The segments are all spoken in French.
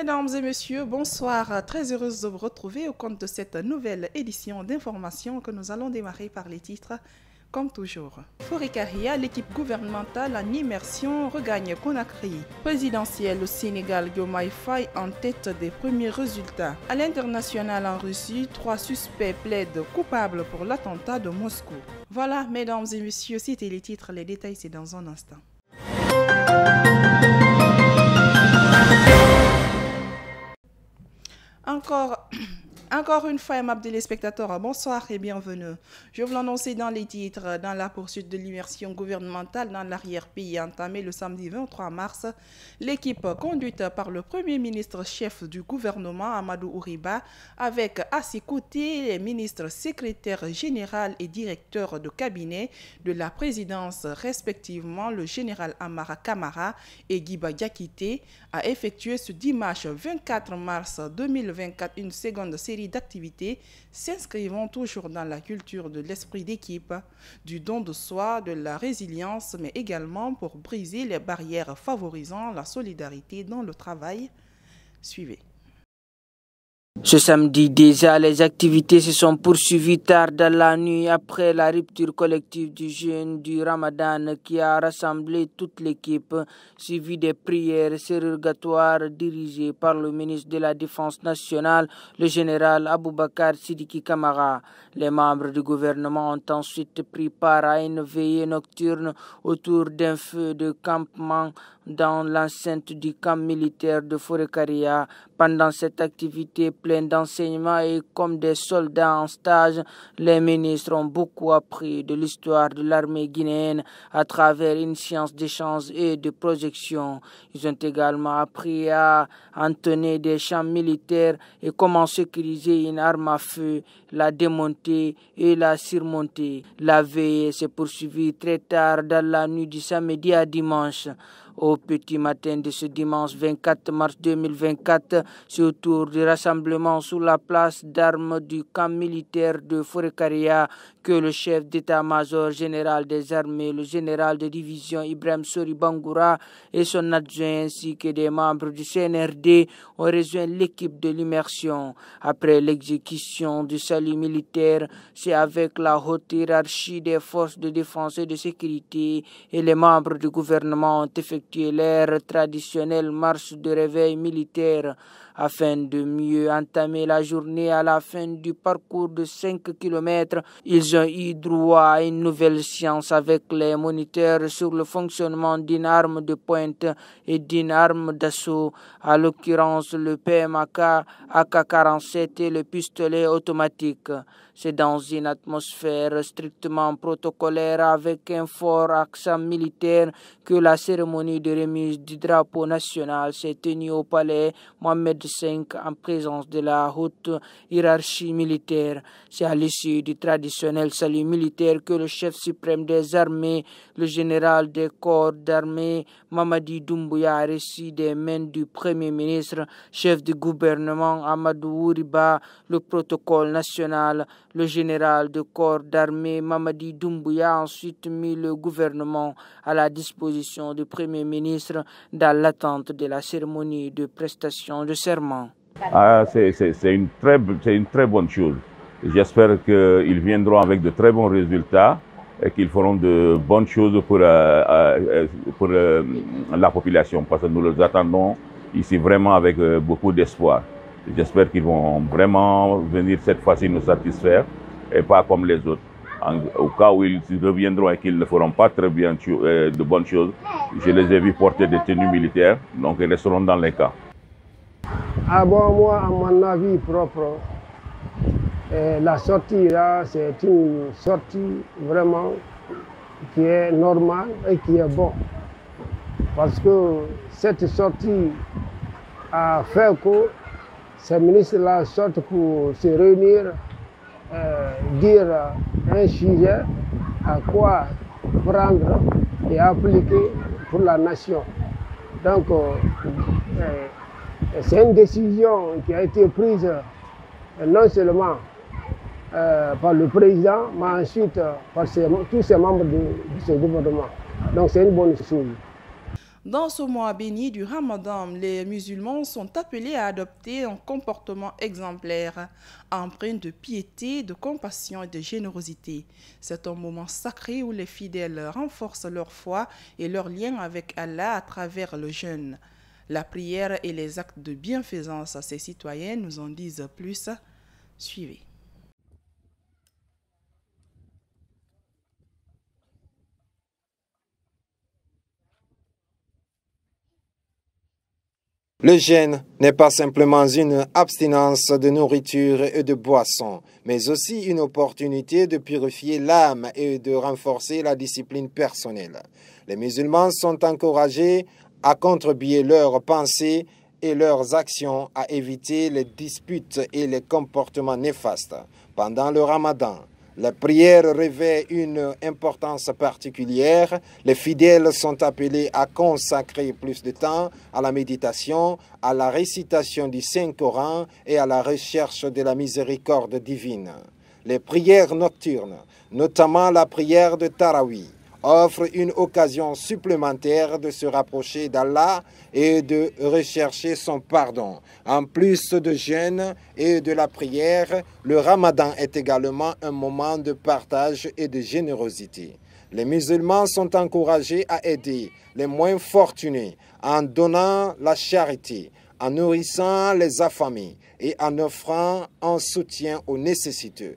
Mesdames et messieurs, bonsoir. Très heureuse de vous retrouver au compte de cette nouvelle édition d'information que nous allons démarrer par les titres comme toujours. Forikaria, l'équipe gouvernementale en immersion regagne Conakry. Présidentielle au Sénégal, Yomai Faye en tête des premiers résultats. À l'international en Russie, trois suspects plaident coupables pour l'attentat de Moscou. Voilà, mesdames et messieurs, c'était les titres. Les détails, c'est dans un instant. Encore encore une fois, aimables téléspectateurs, bonsoir et bienvenue. Je vous l'annoncer dans les titres. Dans la poursuite de l'immersion gouvernementale dans l'arrière-pays entamée le samedi 23 mars, l'équipe conduite par le Premier ministre chef du gouvernement, Amadou Ouriba, avec à ses côtés les ministres secrétaires général et directeurs de cabinet de la présidence, respectivement le général Amara Kamara et Guiba Diakité, a effectué ce dimanche 24 mars 2024 une seconde série d'activités s'inscrivant toujours dans la culture de l'esprit d'équipe, du don de soi, de la résilience, mais également pour briser les barrières favorisant la solidarité dans le travail. Suivez. Ce samedi déjà, les activités se sont poursuivies tard dans la nuit après la rupture collective du jeûne du Ramadan qui a rassemblé toute l'équipe, suivi des prières surrogatoires dirigées par le ministre de la Défense nationale, le général Aboubakar Sidiki Kamara. Les membres du gouvernement ont ensuite pris part à une veillée nocturne autour d'un feu de campement dans l'enceinte du camp militaire de Forekaria. Pendant cette activité pleine d'enseignements et comme des soldats en stage, les ministres ont beaucoup appris de l'histoire de l'armée guinéenne à travers une science d'échange et de projection. Ils ont également appris à entonner des champs militaires et comment sécuriser une arme à feu, la démonter et la surmonter. La veille s'est poursuivie très tard dans la nuit du samedi à dimanche. Au petit matin de ce dimanche 24 mars 2024, c'est autour du rassemblement sous la place d'armes du camp militaire de Forekaria que le chef d'état-major général des armées, le général de division Ibrahim Sori Bangoura et son adjoint ainsi que des membres du CNRD ont rejoint l'équipe de l'immersion. Après l'exécution du salut militaire, c'est avec la haute hiérarchie des forces de défense et de sécurité et les membres du gouvernement ont effectué l'ère traditionnelle marche de réveil militaire afin de mieux entamer la journée à la fin du parcours de 5 km. Ils ont eu droit à une nouvelle science avec les moniteurs sur le fonctionnement d'une arme de pointe et d'une arme d'assaut, à l'occurrence le PMAK, AK-47 et le pistolet automatique. C'est dans une atmosphère strictement protocolaire avec un fort accent militaire que la cérémonie de remise du drapeau national s'est tenue au palais Mohamed V en présence de la haute hiérarchie militaire. C'est à l'issue du traditionnel salut militaire que le chef suprême des armées, le général des corps d'armée Mamadi Doumbouya a reçu des mains du Premier ministre, chef du gouvernement Amadou Ouriba, le protocole national le général de corps d'armée Mamadi Doumbouya a ensuite mis le gouvernement à la disposition du Premier ministre dans l'attente de la cérémonie de prestation de serment. Ah, c'est une, une très bonne chose. J'espère qu'ils viendront avec de très bons résultats et qu'ils feront de bonnes choses pour, euh, euh, pour euh, la population parce que nous les attendons ici vraiment avec beaucoup d'espoir. J'espère qu'ils vont vraiment venir cette fois-ci nous satisfaire et pas comme les autres. au cas où ils reviendront et qu'ils ne feront pas très bien euh, de bonnes choses, je les ai vus porter des tenues militaires, donc ils resteront dans les cas. Ah moi, à mon avis propre, euh, la sortie là, c'est une sortie vraiment qui est normale et qui est bonne. Parce que cette sortie a fait que ces ministres-là sortent pour se réunir, euh, dire un sujet à quoi prendre et appliquer pour la nation. Donc, euh, euh, c'est une décision qui a été prise non seulement par le président, mais ensuite par tous ces membres de ce gouvernement. Donc, c'est une bonne chose. Dans ce mois béni du Ramadan, les musulmans sont appelés à adopter un comportement exemplaire, empreint de piété, de compassion et de générosité. C'est un moment sacré où les fidèles renforcent leur foi et leur lien avec Allah à travers le jeûne. La prière et les actes de bienfaisance à ces citoyens nous en disent plus. Suivez. Le jeûne n'est pas simplement une abstinence de nourriture et de boissons, mais aussi une opportunité de purifier l'âme et de renforcer la discipline personnelle. Les musulmans sont encouragés à contribuer leurs pensées et leurs actions à éviter les disputes et les comportements néfastes pendant le ramadan. La prière revêt une importance particulière. Les fidèles sont appelés à consacrer plus de temps à la méditation, à la récitation du Saint-Coran et à la recherche de la miséricorde divine. Les prières nocturnes, notamment la prière de Tarawi, offre une occasion supplémentaire de se rapprocher d'Allah et de rechercher son pardon. En plus de jeûne et de la prière, le ramadan est également un moment de partage et de générosité. Les musulmans sont encouragés à aider les moins fortunés en donnant la charité, en nourrissant les affamés et en offrant un soutien aux nécessiteux.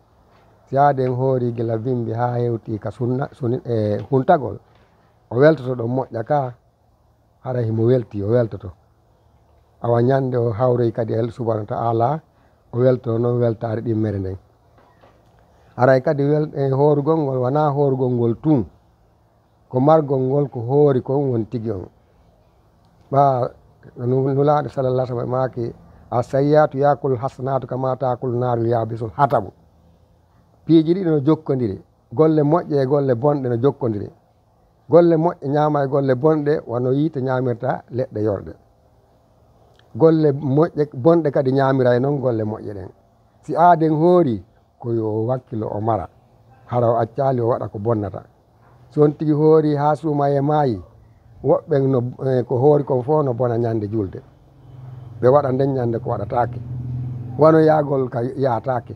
si aden hoori gila bimbi ha hewti ka sunna e huntagol. O weltoto ɗo moƴƴa ka hara himo welti o weltoto. Awa ñande o hawroy kadi el subhanahu taala o weltoto noon weltare ɗimmere nden. Aray kadi e horugol ngol wona horugol ngol tun. Ko margol ngol ko hoori kon woni tigi on. Ɓa nulaɗo sallallah sallam maki a sayyatu yakul hasanatu kama takul narul yabisul hatabu piiji ɗiɗi no jokkodiri golle moƴƴe e golle bonɗe no jokkodiri golle moƴƴe ñaama e golle bonɗe wano yiite ñaamirta leɗɗe yorɗe. Golle moƴƴe bonɗe kadi ñaamira e noon golle moƴƴe ɗen. Si aaden hoori ko yo wakkilo o mara hara o accaali o waɗa ko bonnata. So on tigi hoori haa suuma e maayi woɓɓen no e ko hoori kon fof no bona ñannde julde ɓe waɗa nden ñannde ko waɗataake. Wano yaagol ka yaataake.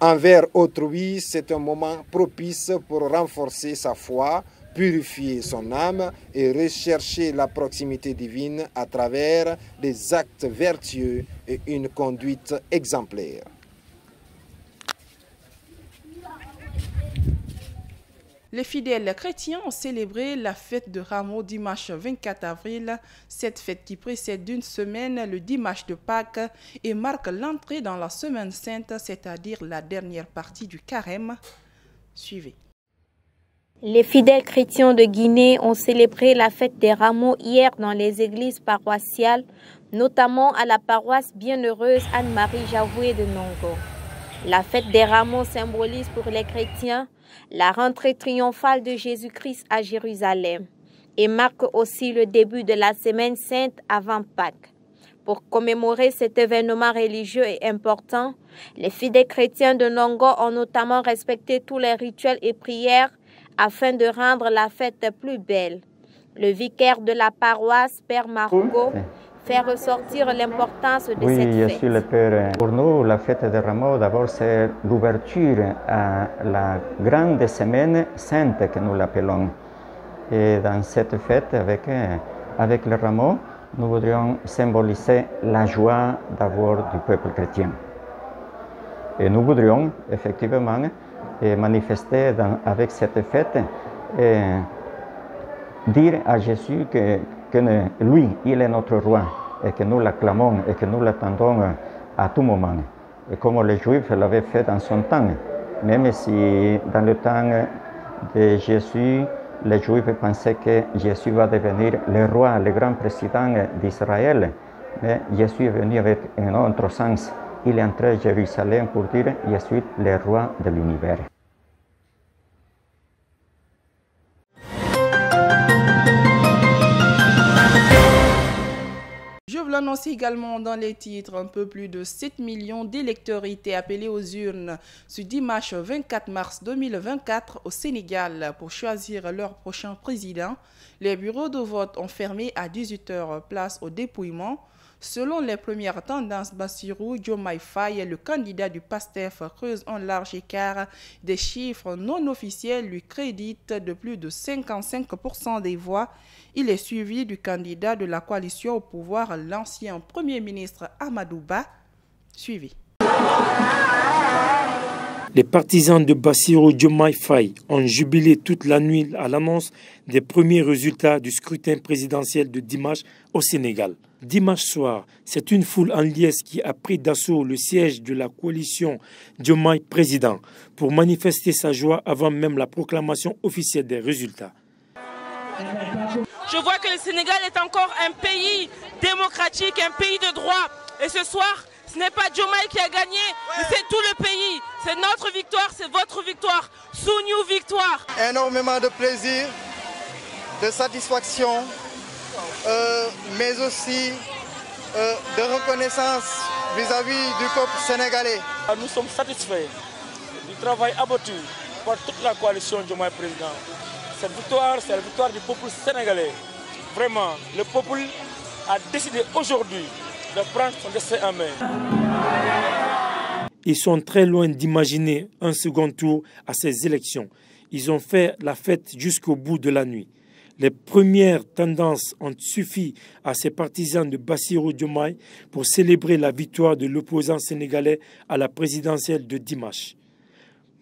envers autrui, c'est un moment propice pour renforcer sa foi, purifier son âme et rechercher la proximité divine à travers des actes vertueux et une conduite exemplaire. Les fidèles chrétiens ont célébré la fête de Rameau dimanche 24 avril. Cette fête qui précède d'une semaine le dimanche de Pâques et marque l'entrée dans la semaine sainte, c'est-à-dire la dernière partie du carême. Suivez. Les fidèles chrétiens de Guinée ont célébré la fête des rameaux hier dans les églises paroissiales, notamment à la paroisse bienheureuse Anne-Marie Javoué de Nongo. La fête des rameaux symbolise pour les chrétiens la rentrée triomphale de Jésus-Christ à Jérusalem et marque aussi le début de la semaine sainte avant Pâques. Pour commémorer cet événement religieux et important, les fidèles chrétiens de Nongo ont notamment respecté tous les rituels et prières afin de rendre la fête plus belle. Le vicaire de la paroisse, Père Marco, fait ressortir l'importance de oui, cette je fête. suis le père. Pour nous, la fête des rameaux, d'abord, c'est l'ouverture à la grande semaine sainte que nous l'appelons. Et dans cette fête, avec euh, avec le rameau, nous voudrions symboliser la joie d'avoir du peuple chrétien. Et nous voudrions effectivement manifester avec cette fête et dire à Jésus que, que lui, il est notre roi et que nous l'acclamons et que nous l'attendons à tout moment. Et comme les Juifs l'avaient fait dans son temps, même si dans le temps de Jésus, les Juifs pensaient que Jésus va devenir le roi, le grand président d'Israël, mais Jésus est venu avec un autre sens. Il est entré à Jérusalem pour dire Je suis le roi de l'univers. L'annonce également dans les titres. Un peu plus de 7 millions d'électeurs étaient appelés aux urnes ce dimanche 24 mars 2024 au Sénégal pour choisir leur prochain président. Les bureaux de vote ont fermé à 18h, place au dépouillement. Selon les premières tendances, Bassirou Diomaye Faye, le candidat du PASTEF, creuse un large écart. Des chiffres non officiels lui créditent de plus de 55% des voix. Il est suivi du candidat de la coalition au pouvoir, l'ancien Premier ministre Amadouba. Suivi. Les partisans de Bassirou Diomaye Faye ont jubilé toute la nuit à l'annonce des premiers résultats du scrutin présidentiel de dimanche au Sénégal. Dimanche soir, c'est une foule en liesse qui a pris d'assaut le siège de la coalition Diomaye président pour manifester sa joie avant même la proclamation officielle des résultats. Je vois que le Sénégal est encore un pays démocratique, un pays de droit. Et ce soir, ce n'est pas Diomaye qui a gagné, mais c'est tout le pays. C'est notre victoire, c'est votre victoire. Souniou victoire. Énormément de plaisir, de satisfaction, euh, mais aussi euh, de reconnaissance vis-à-vis du peuple sénégalais. Ah, nous sommes satisfaits du travail abattu par toute la coalition Diomaye Président. Cette victoire, c'est la victoire du peuple sénégalais. Vraiment, le peuple a décidé aujourd'hui Ils sont très loin d'imaginer un second tour à ces élections. Ils ont fait la fête jusqu'au bout de la nuit. Les premières tendances ont suffi à ces partisans de Bassirou Diomaye pour célébrer la victoire de l'opposant sénégalais à la présidentielle de dimanche.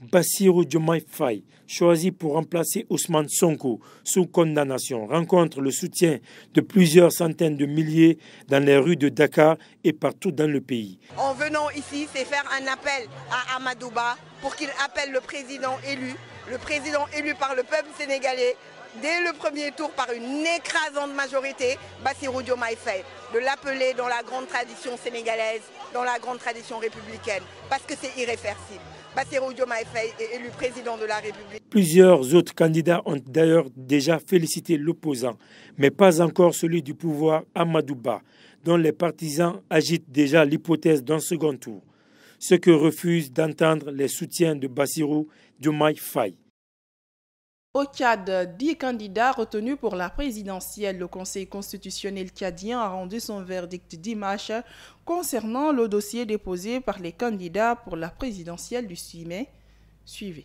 Bassirou Diomaye Faye, choisi pour remplacer Ousmane Sonko sous condamnation, rencontre le soutien de plusieurs centaines de milliers dans les rues de Dakar et partout dans le pays. En venant ici, c'est faire un appel à Amadouba pour qu'il appelle le président élu, le président élu par le peuple sénégalais, dès le premier tour par une écrasante majorité, Bassirou Diomaye Faye, de l'appeler dans la grande tradition sénégalaise, dans la grande tradition républicaine, parce que c'est irréversible. Bassirou Diomaye Faye est élu président de la République. Plusieurs autres candidats ont d'ailleurs déjà félicité l'opposant, mais pas encore celui du pouvoir Amadouba, dont les partisans agitent déjà l'hypothèse d'un second tour, ce que refusent d'entendre les soutiens de Bassirou Diomaye Faye. Au Tchad, dix candidats retenus pour la présidentielle, le Conseil constitutionnel tchadien a rendu son verdict dimanche concernant le dossier déposé par les candidats pour la présidentielle du 6 mai. Suivez.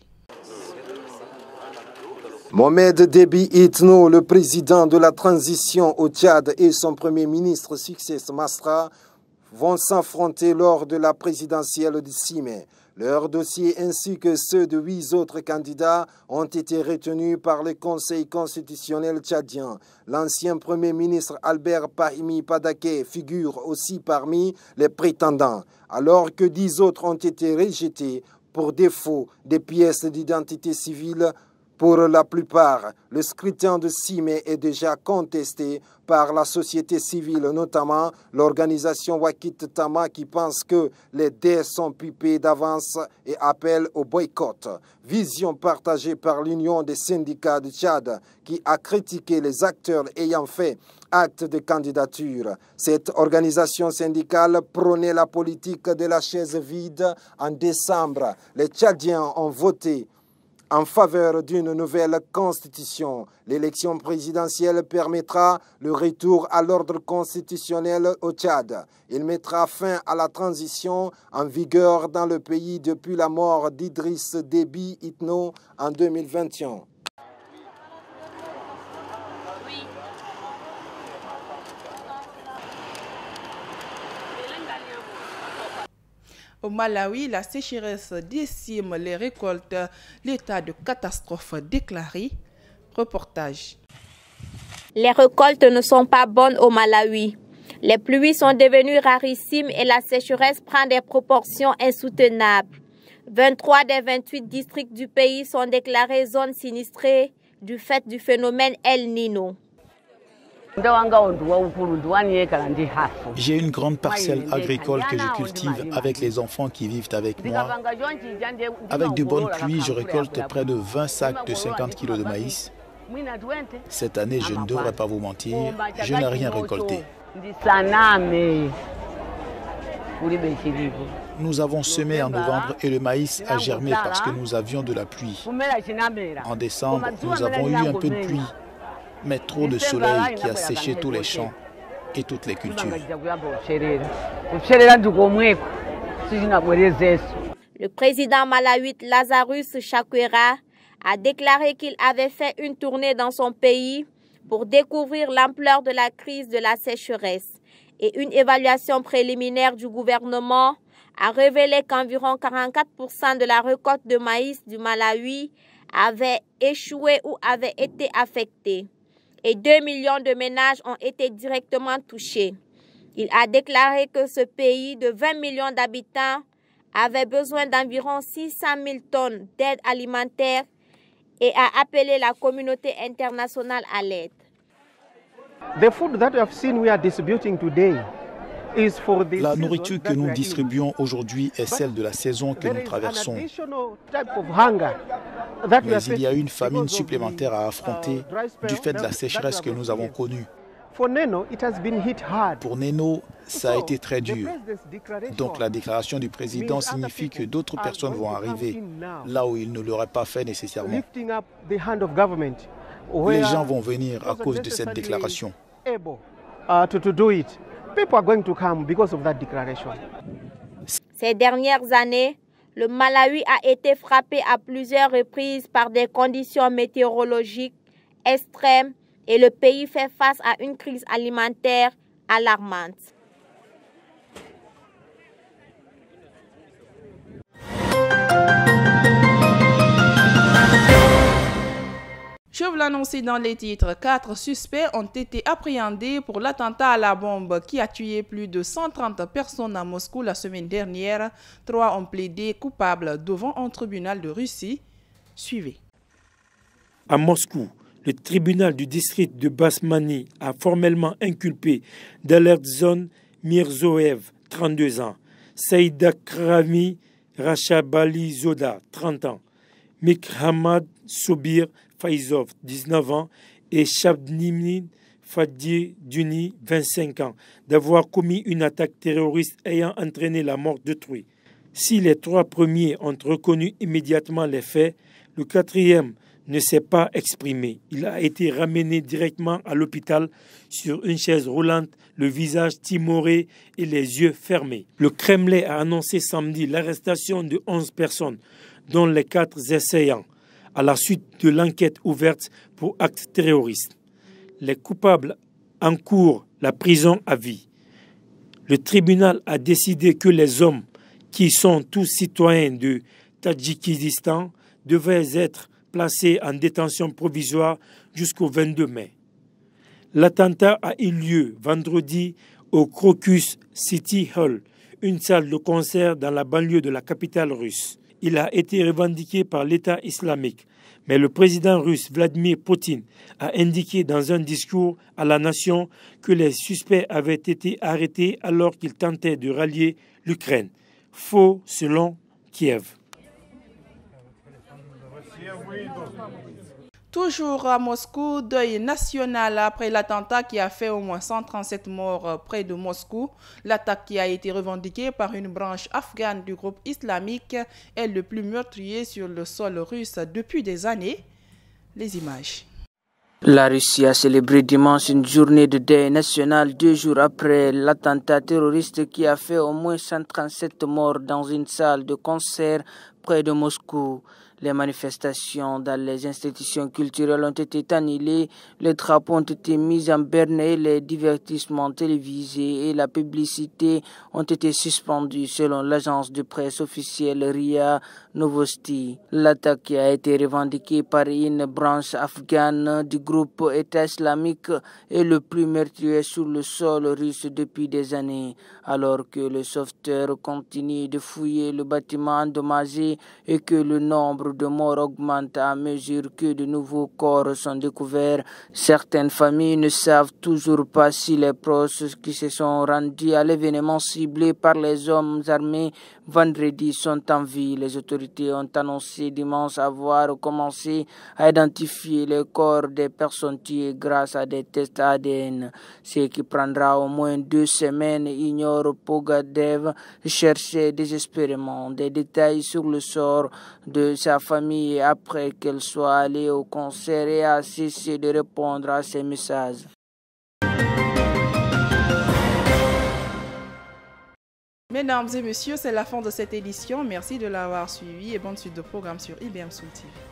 Mohamed Déby Itno, le président de la transition au Tchad et son premier ministre Success Mastra vont s'affronter lors de la présidentielle du 6 mai. Leur dossier ainsi que ceux de huit autres candidats ont été retenus par le Conseil constitutionnel tchadien. L'ancien Premier ministre Albert Pahimi Padake figure aussi parmi les prétendants, alors que dix autres ont été rejetés pour défaut des pièces d'identité civile pour la plupart, le scrutin de 6 mai est déjà contesté par la société civile, notamment l'organisation Wakit Tama qui pense que les dés sont pipés d'avance et appelle au boycott. Vision partagée par l'Union des syndicats de Tchad qui a critiqué les acteurs ayant fait acte de candidature. Cette organisation syndicale prônait la politique de la chaise vide en décembre. Les Tchadiens ont voté en faveur d'une nouvelle constitution. L'élection présidentielle permettra le retour à l'ordre constitutionnel au Tchad. Il mettra fin à la transition en vigueur dans le pays depuis la mort d'Idriss Déby Itno en 2021. Au Malawi, la sécheresse décime les récoltes, l'état de catastrophe déclaré. Reportage. Les récoltes ne sont pas bonnes au Malawi. Les pluies sont devenues rarissimes et la sécheresse prend des proportions insoutenables. 23 des 28 districts du pays sont déclarés zones sinistrées du fait du phénomène El Nino. J'ai une grande parcelle agricole que je cultive avec les enfants qui vivent avec moi. Avec de bonnes pluies, je récolte près de 20 sacs de 50 kg de maïs. Cette année, je ne devrais pas vous mentir, je n'ai rien récolté. Nous avons semé en novembre et le maïs a germé parce que nous avions de la pluie. En décembre, nous avons eu un peu de pluie, mais trop de soleil qui a séché tous les champs et toutes les cultures. Le président malawite Lazarus Chakwera a déclaré qu'il avait fait une tournée dans son pays pour découvrir l'ampleur de la crise de la sécheresse. Et une évaluation préliminaire du gouvernement a révélé qu'environ 44% de la récolte de maïs du Malawi avait échoué ou avait été affectée. Et 2 millions de ménages ont été directement touchés. Il a déclaré que ce pays de 20 millions d'habitants avait besoin d'environ 600 000 tonnes d'aide alimentaire et a appelé la communauté internationale à l'aide. La nourriture que nous distribuons aujourd'hui est celle de la saison que nous traversons. Mais il y a une famine supplémentaire à affronter du fait de la sécheresse que nous avons connue. Pour Neno, ça a été très dur. Donc la déclaration du président signifie que d'autres personnes vont arriver là où il ne l'auraient pas fait nécessairement. Les gens vont venir à cause de cette déclaration. Ces dernières années, le Malawi a été frappé à plusieurs reprises par des conditions météorologiques extrêmes et le pays fait face à une crise alimentaire alarmante. Je vous l'annoncer dans les titres. Quatre suspects ont été appréhendés pour l'attentat à la bombe qui a tué plus de 130 personnes à Moscou la semaine dernière. Trois ont plaidé coupables devant un tribunal de Russie. Suivez. À Moscou, le tribunal du district de Basmani a formellement inculpé d'Alertzon Mirzoev, 32 ans, Saïda Krami Rachabali Zoda, 30 ans, Mikhamad Sobir Faizov, 19 ans, et Shabnimin Fadi Duni, 25 ans, d'avoir commis une attaque terroriste ayant entraîné la mort d'autrui. Si les trois premiers ont reconnu immédiatement les faits, le quatrième ne s'est pas exprimé. Il a été ramené directement à l'hôpital sur une chaise roulante, le visage timoré et les yeux fermés. Le Kremlin a annoncé samedi l'arrestation de 11 personnes, dont les quatre essayants à la suite de l'enquête ouverte pour actes terroristes. Les coupables encourent la prison à vie. Le tribunal a décidé que les hommes, qui sont tous citoyens de Tadjikistan, devaient être placés en détention provisoire jusqu'au 22 mai. L'attentat a eu lieu vendredi au Crocus City Hall, une salle de concert dans la banlieue de la capitale russe il a été revendiqué par l'État islamique. Mais le président russe Vladimir Poutine a indiqué dans un discours à la nation que les suspects avaient été arrêtés alors qu'ils tentaient de rallier l'Ukraine. Faux selon Kiev. Toujours à Moscou, deuil national après l'attentat qui a fait au moins 137 morts près de Moscou. L'attaque qui a été revendiquée par une branche afghane du groupe islamique est le plus meurtrier sur le sol russe depuis des années. Les images. La Russie a célébré dimanche une journée de deuil national deux jours après l'attentat terroriste qui a fait au moins 137 morts dans une salle de concert près de Moscou. Les manifestations dans les institutions culturelles ont été annulées, les drapeaux ont été mis en berne les divertissements télévisés et la publicité ont été suspendus selon l'agence de presse officielle RIA Novosti. L'attaque a été revendiquée par une branche afghane du groupe État islamique est le plus meurtrier sur le sol russe depuis des années, alors que le sauveteur continue de fouiller le bâtiment endommagé et que le nombre de morts augmente à mesure que de nouveaux corps sont découverts. Certaines familles ne savent toujours pas si les proches qui se sont rendus à l'événement ciblé par les hommes armés vendredi sont en vie. Les autorités ont annoncé dimanche avoir commencé à identifier les corps des personnes tuées grâce à des tests ADN. Ce qui prendra au moins deux semaines, ignore Pogadev, chercher désespérément des détails sur le sort de sa famille après qu'elle soit allée au concert et a cessé de répondre à ses messages. Mesdames et messieurs, c'est la fin de cette édition. Merci de l'avoir suivi et bonne suite de programme sur IBM Soul TV.